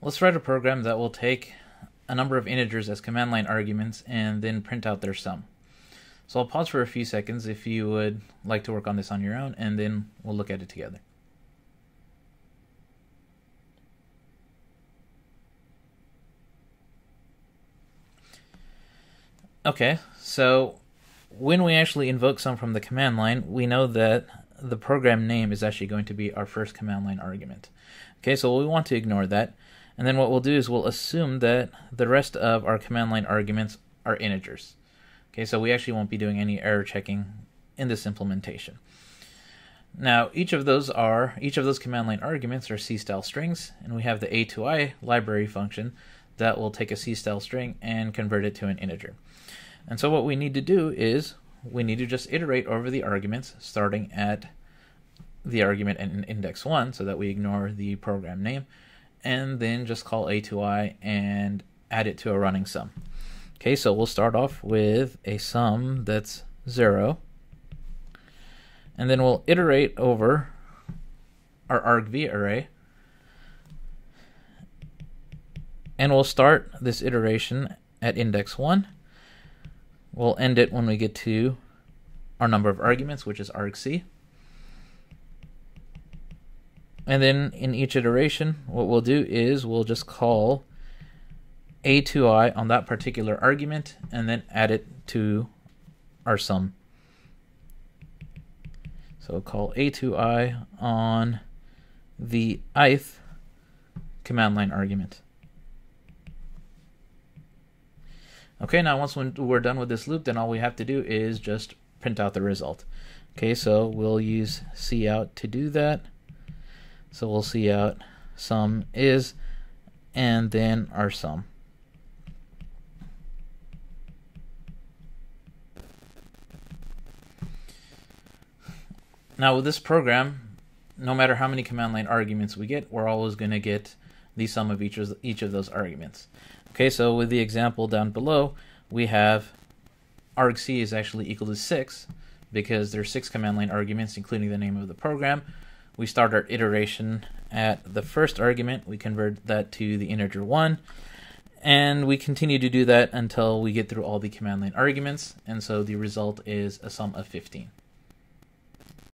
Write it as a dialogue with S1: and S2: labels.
S1: let's write a program that will take a number of integers as command line arguments and then print out their sum. So I'll pause for a few seconds if you would like to work on this on your own, and then we'll look at it together. Okay, so when we actually invoke sum from the command line, we know that the program name is actually going to be our first command line argument. Okay, so we want to ignore that. And then what we'll do is we'll assume that the rest of our command line arguments are integers. Okay, so we actually won't be doing any error checking in this implementation. Now, each of those are each of those command line arguments are C-style strings, and we have the atoi library function that will take a C-style string and convert it to an integer. And so what we need to do is we need to just iterate over the arguments starting at the argument in index 1 so that we ignore the program name and then just call atoi and add it to a running sum. Okay, so we'll start off with a sum that's 0 and then we'll iterate over our argv array. And we'll start this iteration at index 1 we'll end it when we get to our number of arguments which is argc and then in each iteration, what we'll do is we'll just call atoi on that particular argument and then add it to our sum. So we'll call atoi on the ith command line argument. Okay, now once we're done with this loop, then all we have to do is just print out the result. Okay, so we'll use cout to do that. So we'll cout sum is and then our sum. Now with this program, no matter how many command line arguments we get, we're always going to get the sum of each of, each of those arguments. Okay, so with the example down below, we have argc is actually equal to 6 because there's six command line arguments, including the name of the program we start our iteration at the first argument, we convert that to the integer 1, and we continue to do that until we get through all the command line arguments, and so the result is a sum of 15.